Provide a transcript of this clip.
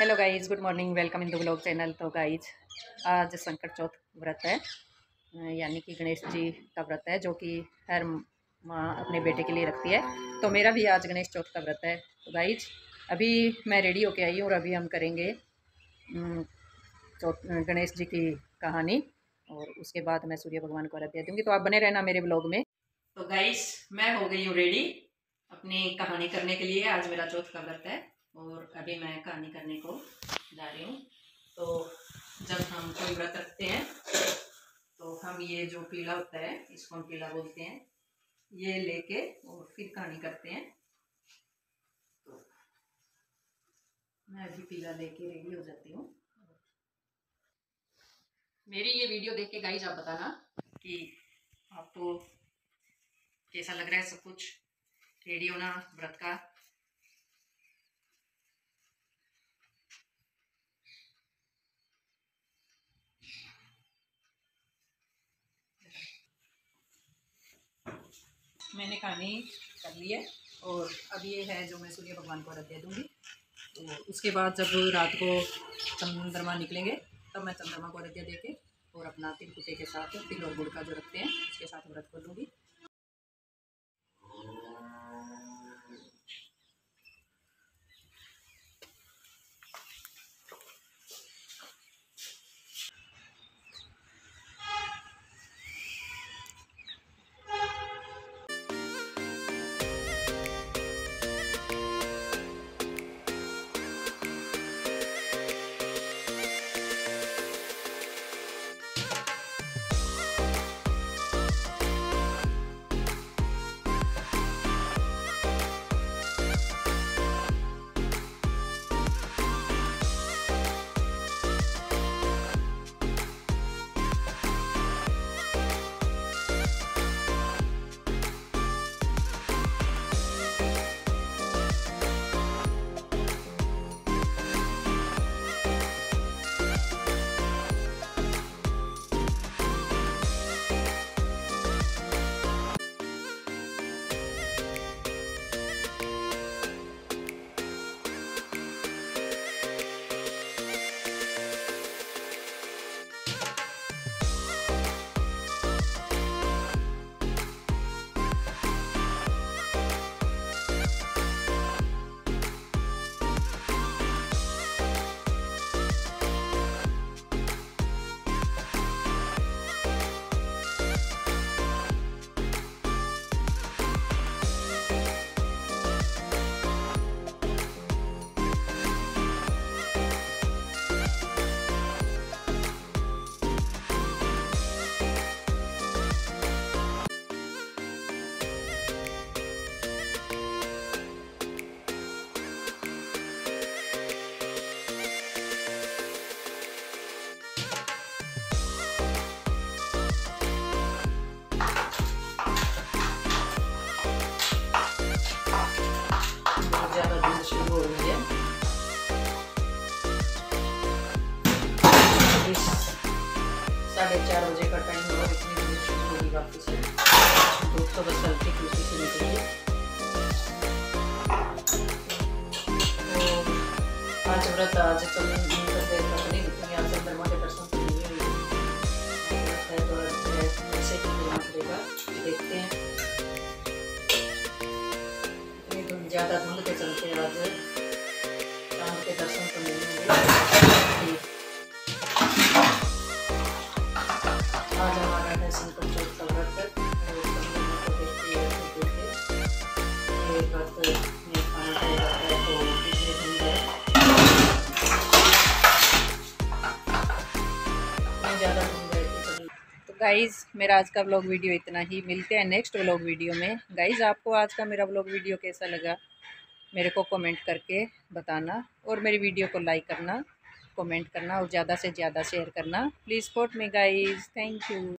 Hello guys good morning welcome in the blog channel तो guys आज संकट चौथ व्रत है। यानी कि गणेश जी का व्रत है, जो कि हर माँ अपने बेटे के लिए रखती है। तो मेरा भी आज गणेश चौथ का व्रत है। तो गाइज़ अभी मैं रेडी होके आई हूँ और अभी हम करेंगे चौथ गणेश जी की कहानी। और उसके बाद मैं सूर्य भगवान को आराध्या दूँगी। तो आप बने रहना मेरे ब्लॉग में। तो गाइज़ मैं हो गई हूँ रेडी अपनी कहानी करने के लिए। आज मेरा चौथ का व्रत है। और अभी मैं कहानी करने को जा रही हूँ। तो जब हम कोई व्रत रखते हैं तो हम ये जो पीला होता है, इसको हम पीला बोलते हैं। ये लेके और फिर कहानी करते हैं। तो मैं अभी पीला लेके रेडी हो जाती हूँ। मेरी ये वीडियो देख के गाइज़ आप बताना कि आपको कैसा लग रहा है सब कुछ? रेडी होना व्रत का? मैंने खाने कर लिए और अब ये है जो मैं सूर्य भगवान को रख दे दूँगी। तो उसके बाद जब रात को चंद्रमा निकलेंगे, तब मैं चंद्रमा को रख दे के और अपना तिल कुटे के साथ तिल और गुड़ का जो रखते हैं, उसके साथ व्रत कर धूप तो बस हल्की खुशी से निकली है तो आज व्रत, आज तो मैं नहीं करते नहीं लेकिन यहाँ चंद्रमा के दर्शन तो तो ही देखते हैं। इतनी ज़्यादा धुंध के चलते आज चाँद के दर्शन तो नहीं होंगे ज़्यादा तो गाइज़ मेरा आज का ब्लॉग वीडियो इतना ही। मिलते हैं नेक्स्ट ब्लॉग वीडियो में। गाइज़ आपको आज का मेरा ब्लॉग वीडियो कैसा लगा? मेरे को कमेंट करके बताना और मेरी वीडियो को लाइक करना कमेंट करना और ज़्यादा से ज़्यादा शेयर करना। Please support me guys thank you